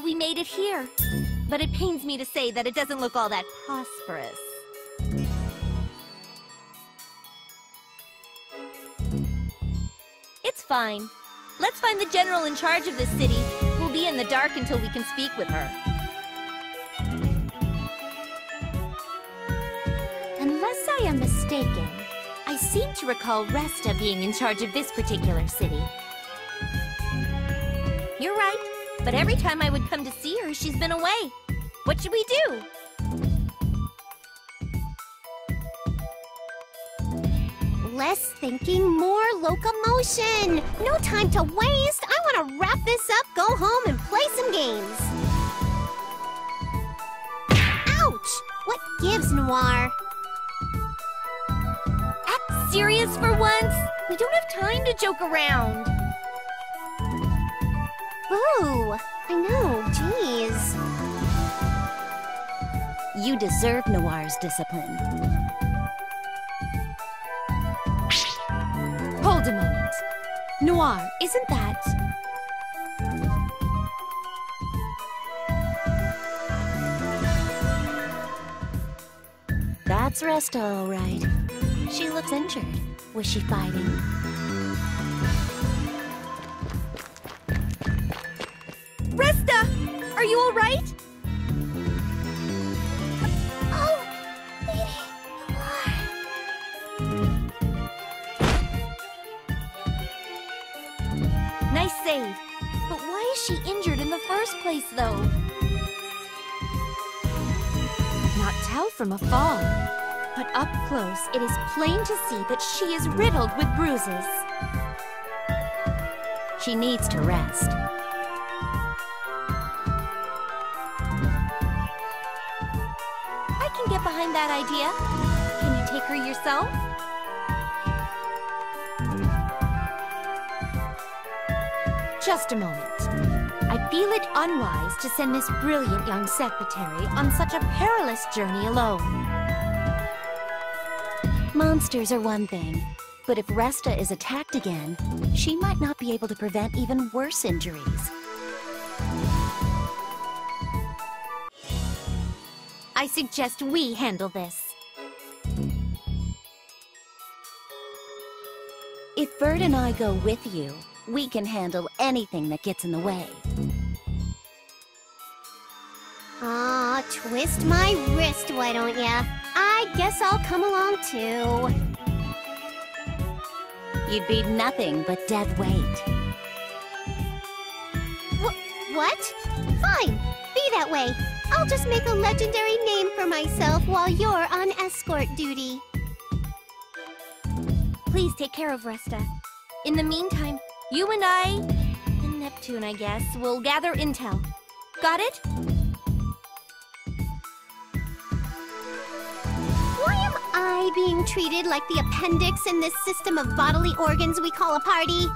We made it here. But it pains me to say that it doesn't look all that prosperous. It's fine. Let's find the general in charge of this city. We'll be in the dark until we can speak with her. Unless I am mistaken, I seem to recall Resta being in charge of this particular city. You're right, but every time I would come to see her, she's been away. What should we do? Less thinking, more locomotion! No time to waste! I want to wrap this up, go home, and play some games! Ouch! What gives, Noire? Act serious for once! We don't have time to joke around! Ooh, I know, jeez. You deserve Noire's discipline. Hold a moment. Noire, isn't that... That's Resta, all right. She looks injured. Was she fighting? Are you alright? Oh, Nice save. But why is she injured in the first place, though? Not tell from afar, but up close it is plain to see that she is riddled with bruises. She needs to rest. Behind that idea. Can you take her yourself? Just a moment. I feel it unwise to send this brilliant young secretary on such a perilous journey alone. Monsters are one thing, but if Resta is attacked again, she might not be able to prevent even worse injuries. I suggest we handle this. If Vert and I go with you, we can handle anything that gets in the way. Aw, twist my wrist, why don't ya? I guess I'll come along too. You'd be nothing but dead weight. Wh what? Fine, be that way. I'll just make a legendary name for myself while you're on escort duty. Please take care of Resta. In the meantime, you and I, and Neptune, I guess, will gather intel. Got it? Why am I being treated like the appendix in this system of bodily organs we call a party?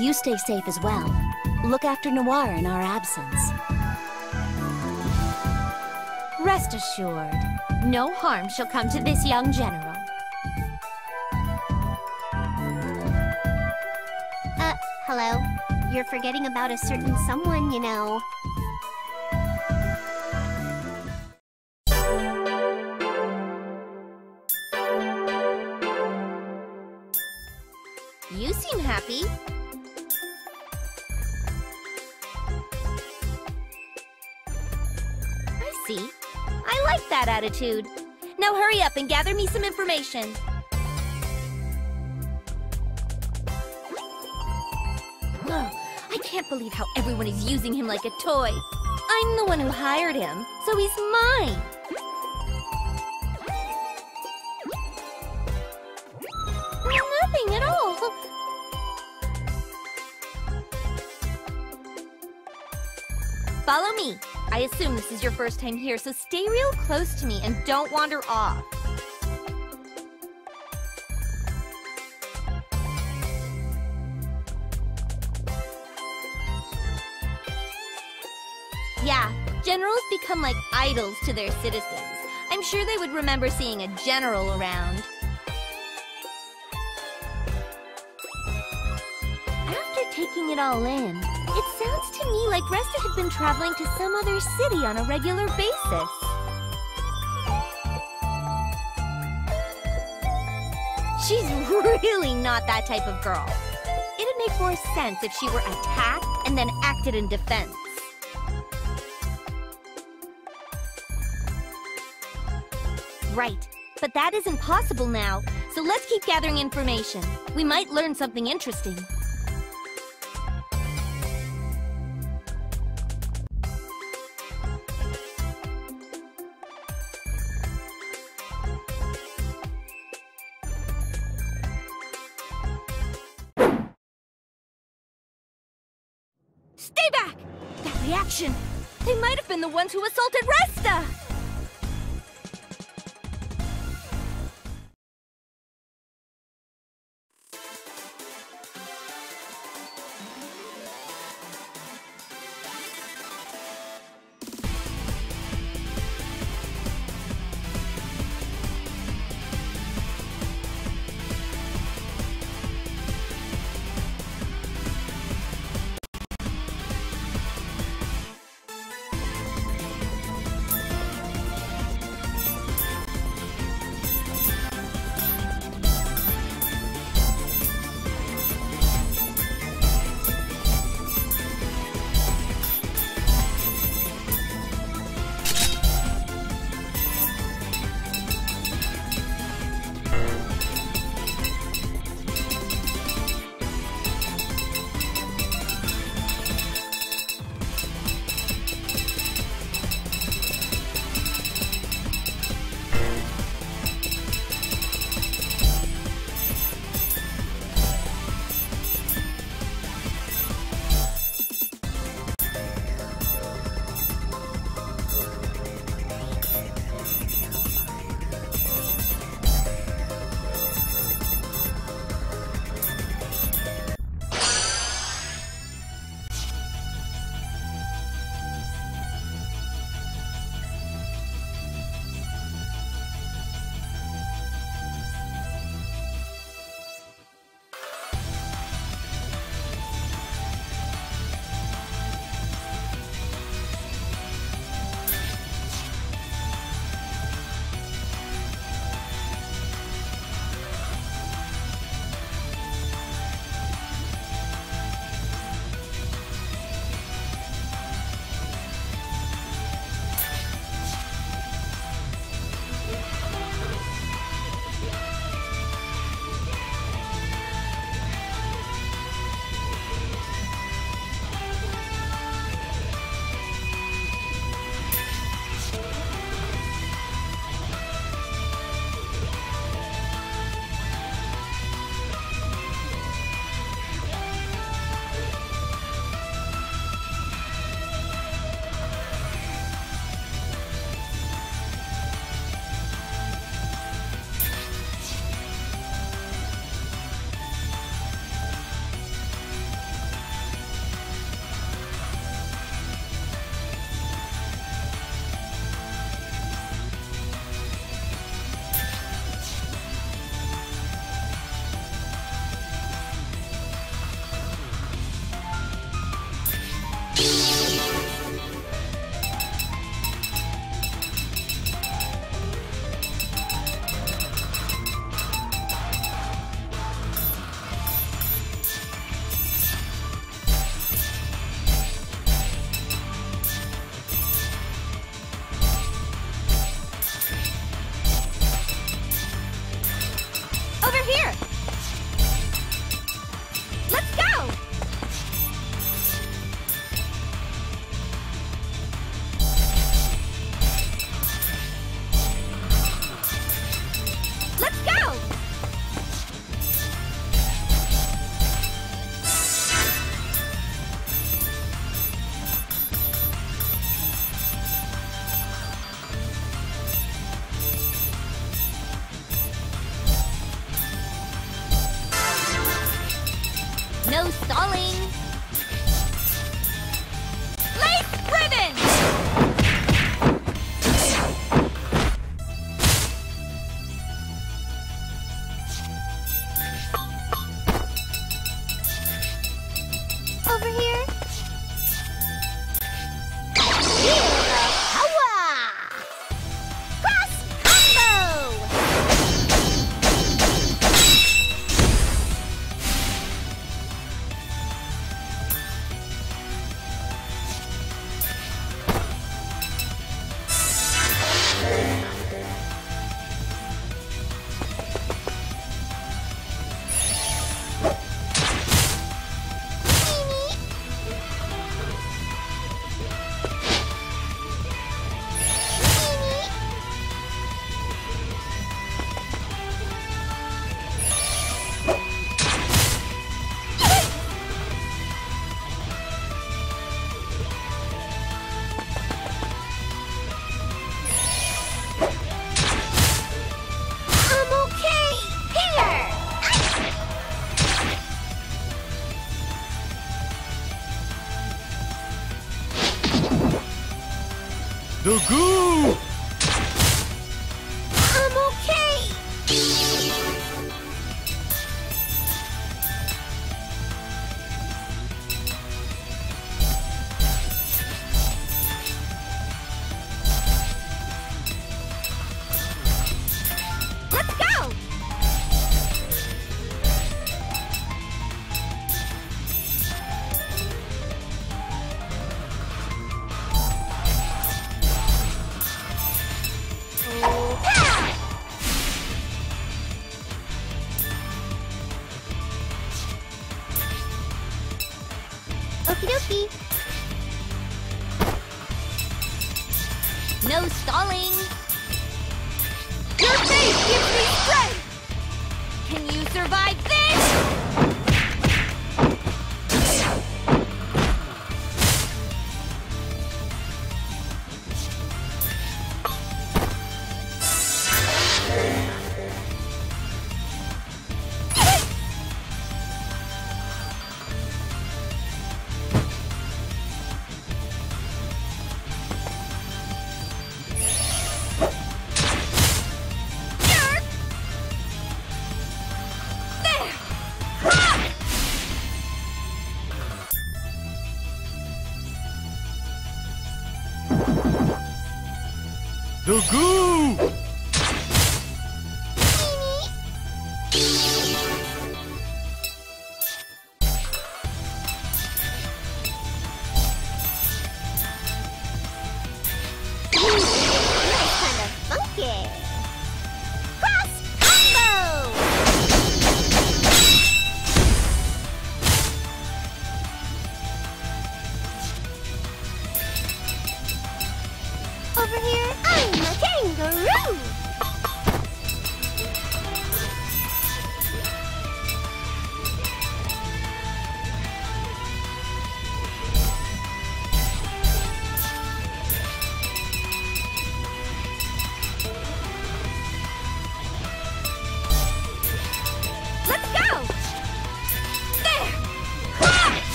You stay safe as well. Look after Noire in our absence. Rest assured, no harm shall come to this young general. Uh, hello? You're forgetting about a certain someone, you know. You seem happy. Attitude. Now hurry up and gather me some information. Whoa, I can't believe how everyone is using him like a toy. I'm the one who hired him, so he's mine. Nothing at all. Follow me. I assume this is your first time here, so stay real close to me and don't wander off. Yeah, generals become like idols to their citizens. I'm sure they would remember seeing a general around. After taking it all in. It sounds to me like Resta had been traveling to some other city on a regular basis. She's really not that type of girl. It'd make more sense if she were attacked and then acted in defense. Right, but that isn't possible now, so let's keep gathering information. We might learn something interesting. Been the ones who assaulted Resta! The goo!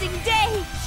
Passing day!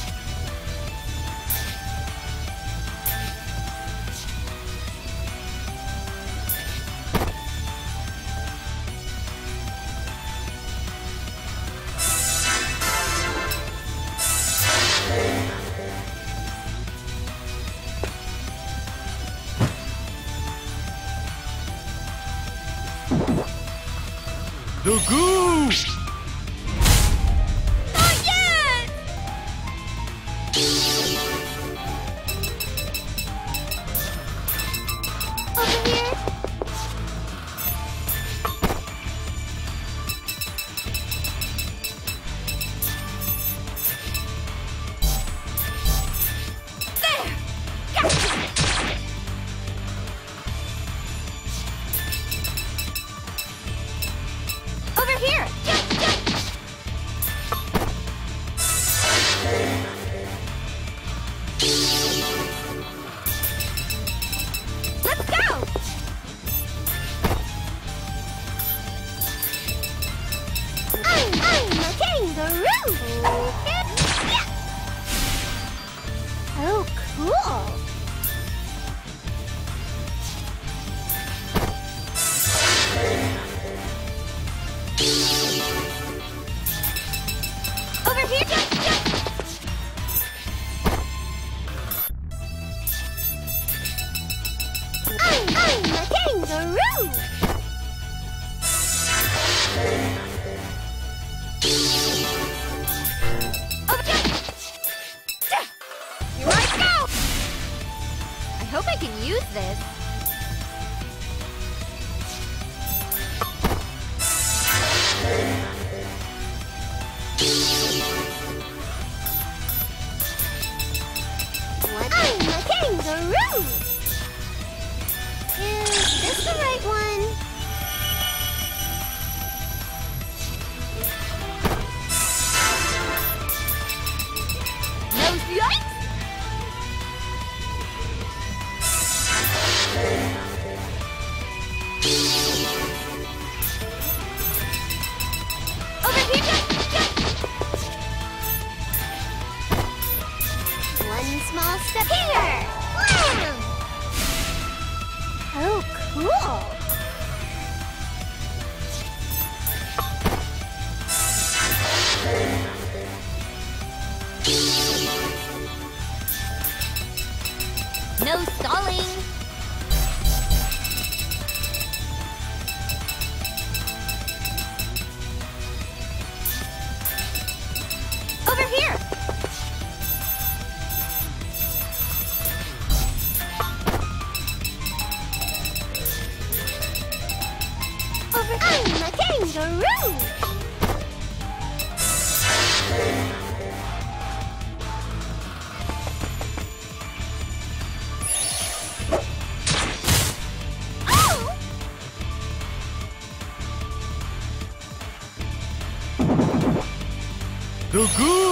The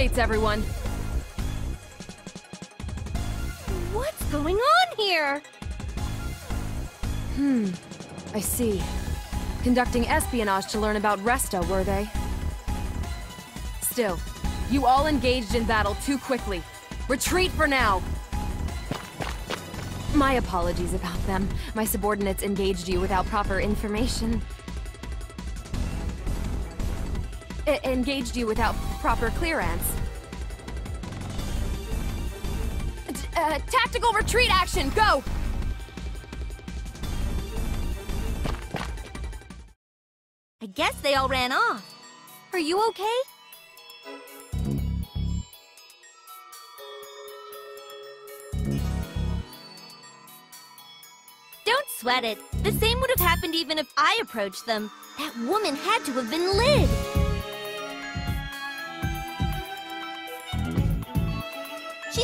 updates, everyone. What's going on here? Hmm. I see. Conducting espionage to learn about Resta, were they? Still, you all engaged in battle too quickly. Retreat for now! My apologies about them. My subordinates engaged you without proper information. Engaged you without proper clearance. T- uh, tactical retreat action, go! I guess they all ran off. Are you okay? Don't sweat it. The same would have happened even if I approached them. That woman had to have been Lid.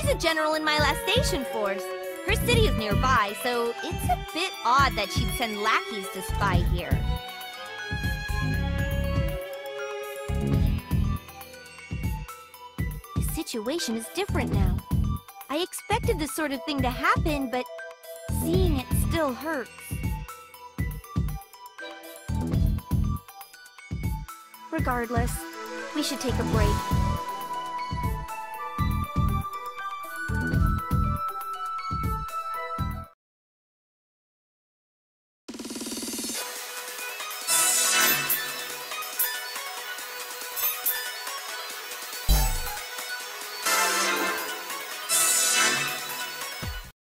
She's a general in my Lastation force. Her city is nearby, so it's a bit odd that she'd send lackeys to spy here. The situation is different now. I expected this sort of thing to happen, but seeing it still hurts. Regardless, we should take a break.